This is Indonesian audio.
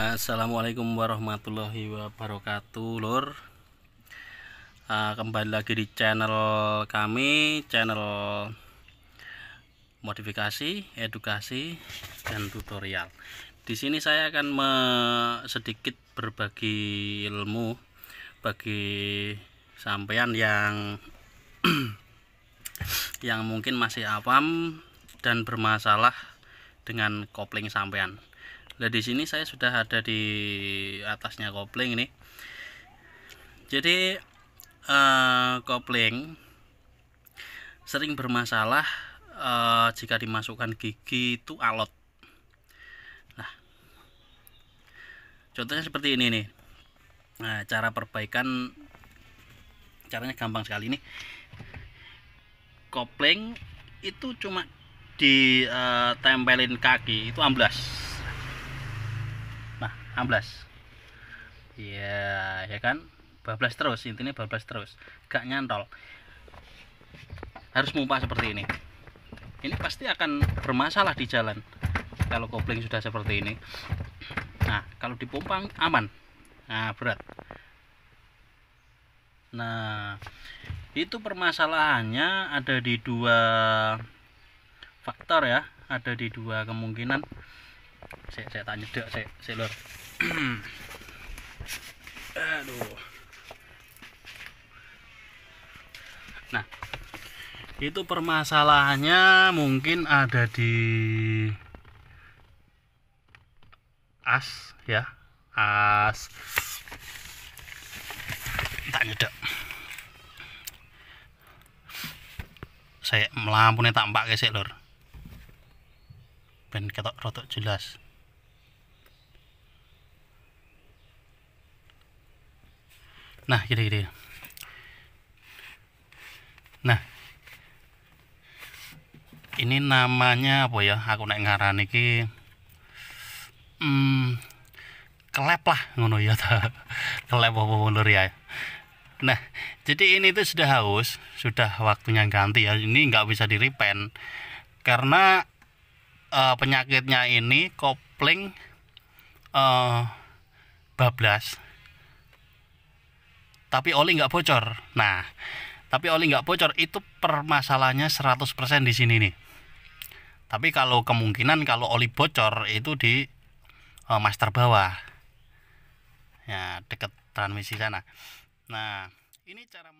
Assalamualaikum warahmatullahi wabarakatuh lur. Uh, kembali lagi di channel kami channel modifikasi edukasi dan tutorial. Di sini saya akan sedikit berbagi ilmu bagi sampean yang yang mungkin masih awam dan bermasalah dengan kopling sampean Nah di sini saya sudah ada di atasnya kopling ini. Jadi eh, kopling sering bermasalah eh, jika dimasukkan gigi itu alot. Nah, contohnya seperti ini nih. Nah, cara perbaikan caranya gampang sekali ini. Kopling itu cuma ditempelin kaki itu amblas nah 16 iya ya kan? Bablas terus intinya bablas terus. Gak nyantol. Harus mumpah seperti ini. Ini pasti akan bermasalah di jalan kalau kopling sudah seperti ini. Nah kalau dipompang aman. Nah berat. Nah itu permasalahannya ada di dua faktor ya. Ada di dua kemungkinan saya, saya tanya dek saya, saya lor aduh. Nah itu permasalahannya mungkin ada di as ya. As. Tak nyedek. Saya melampunya tampak guys ya lor ben ketok rotok jelas. Nah gini gini. Nah. Ini namanya apa ya? Aku naik ngaran iki hmm, kelep lah ngono ya ta. Kelep apa mundur ya. Nah jadi ini tuh sudah haus sudah waktunya ganti ya. Ini nggak bisa di repaint. Karena uh, penyakitnya ini kopling uh, bablas. Tapi oli nggak bocor. Nah tapi oli nggak bocor itu permasalahannya 100% di sini nih. Tapi kalau kemungkinan kalau oli bocor itu di uh, master bawah. Ya deket transmisi sana. Nah ini cara